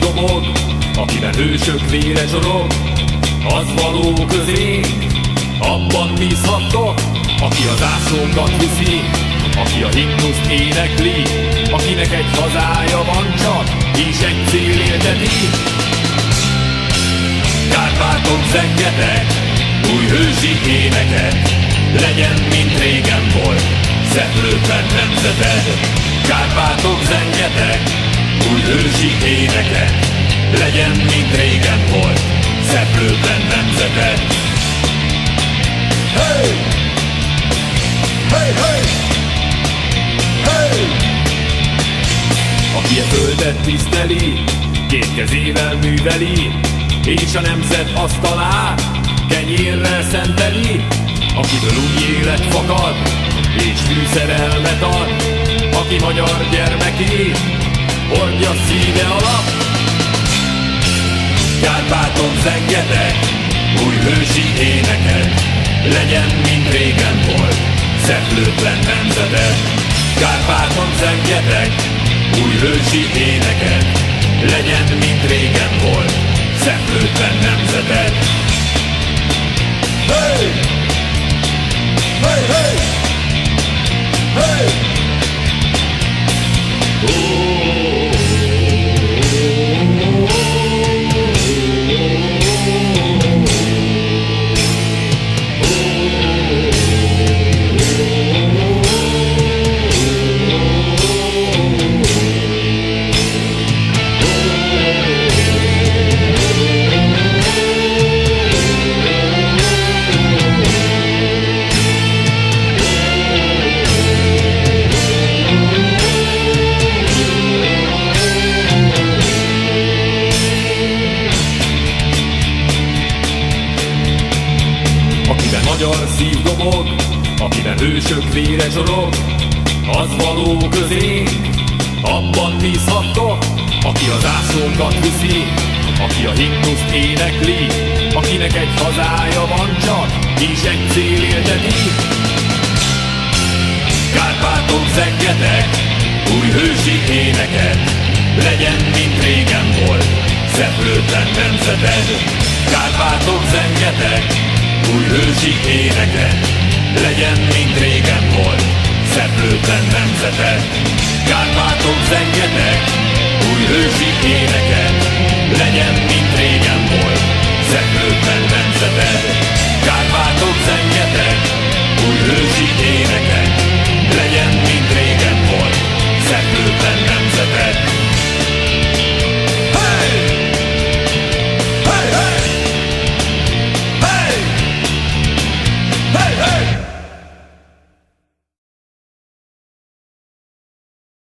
domog, akiben hősök vére csorog, az való közé, abban bízhattok, aki az ászlókat viszi, aki a himnuszt énekli, akinek egy hazája van csak, és egy cél élteti. Kárpátok zengetek, új hősi éneket, legyen, mint régen volt, szeplőtlen nemzeted. Kárpátok zengetek, új hősi éneket, legyen, mint régen volt, szeplőtlen nemzeted. Hey! Hey, hey! Hey! Aki a földet tiszteli, két kezével műveli, és a nemzet asztalát kenyérrel szenteli, akiből új élet fakad, és fűszerelmet ad, aki magyar gyermeké, hordja szíve alatt. Kárpáton zengetek, új hősi éneket, legyen, mint régen volt, szeplőtlen nemzeted. Kárpáton zengetek, új hősi éneket, legyen, mint régen volt, szeplőtlen nemzeted. Hey! hey, magyar szív dobog, akiben hősök vére csorog, az való közé, abban bízhattok, aki az ászlókat viszi, aki a himnuszt énekli, akinek egy hazája van csak, és egy cél élteti. Kárpátok zengetek, új hősi éneket, legyen, mint régen volt, szeplőtlen nemzeted. Kárpátok zengetek, új hősi éneket, legyen, mint régen volt, szeplőtlen nemzetek. Kárpátok zengetek, új hősi éneket,